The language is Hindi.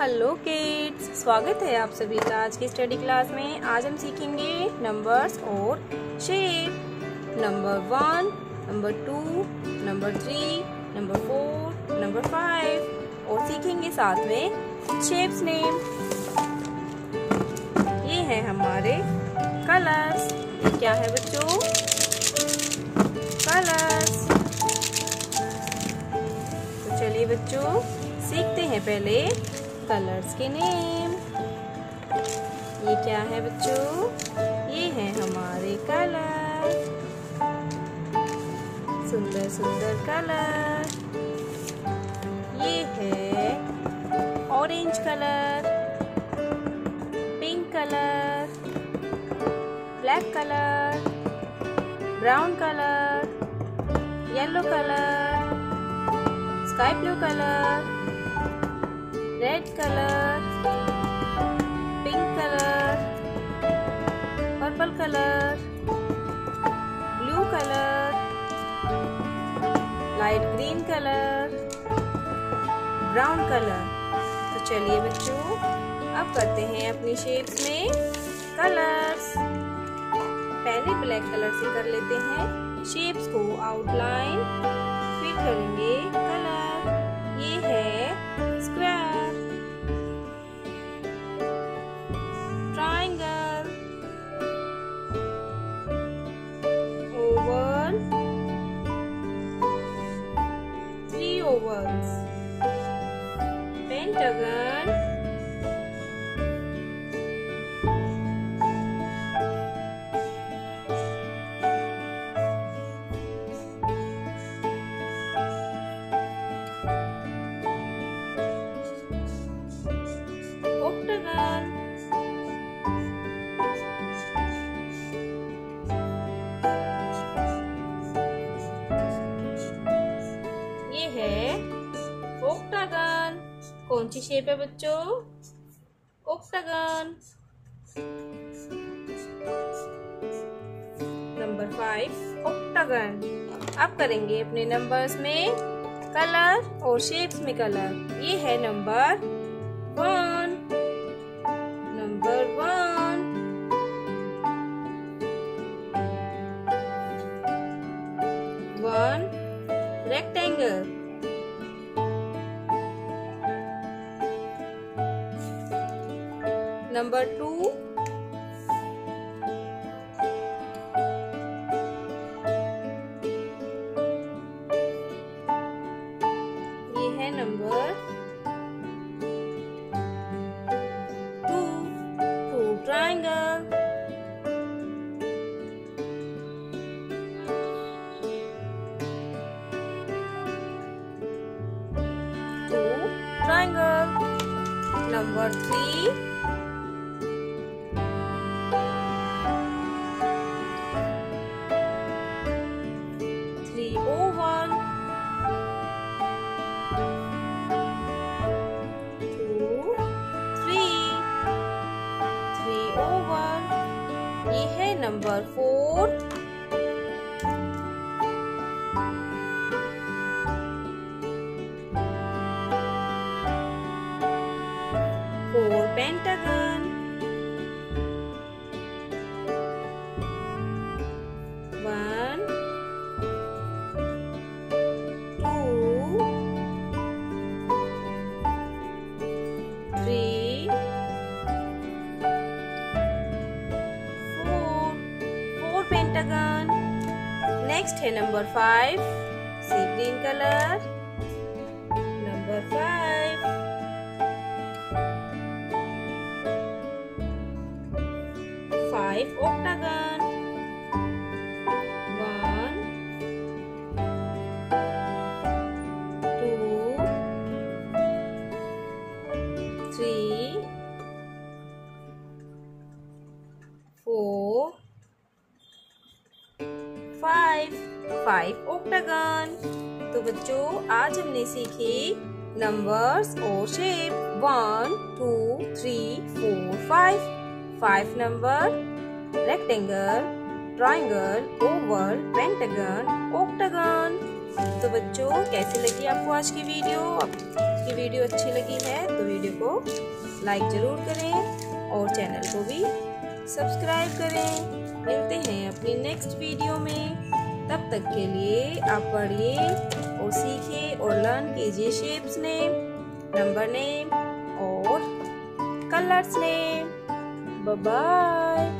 हेलो किड्स स्वागत है आप सभी का आज की स्टडी क्लास में। आज हम सीखेंगे नंबर्स और shape number one number two number three number four number five और सीखेंगे साथ में शेप्स नेम ये है हमारे कलर्स क्या है बच्चों? कलर्स तो चलिए बच्चों, सीखते हैं पहले कलर्स के नेम। ये क्या है बच्चों? ये है हमारे कलर। सुंदर सुंदर कलर। ये है orange colour pink colour black colour brown colour yellow colour sky blue colour. Red colour pink colour purple colour blue colour light green colour brown colour तो चलिए बच्चों, अब करते हैं अपनी शेप्स में कलर्स पहले ब्लैक कलर से कर लेते हैं। शेप्स को आउटलाइन फिर करेंगे कलर ये है words. Pentagon कौन सी शेप है बच्चों? ओक्टागन नंबर फाइव ओक्टागन अब करेंगे अपने नंबर्स में कलर और शेप्स में कलर ये है number one number one one rectangle. number 2 ये है number 2 2 triangle Two triangle number 3 number four four pentagon next number five. See green color. Number five. Five octagon. One, two, three, Five octagon. तो बच्चों, आज हमने सीखी नंबर्स और shape one two three four five five number rectangle triangle oval pentagon octagon तो बच्चों, कैसी लगी आपको आज की वीडियो? की वीडियो अच्छी लगी है तो वीडियो को लाइक ज़रूर करें और चैनल को भी सब्सक्राइब करें। मिलते हैं अपनी नेक्स्ट वीडियो में। तब तक के लिए आप पढ़िए और सीखिए और लर्न कीजिए शेप्स नेम नंबर नेम और कलर्स नेम बाय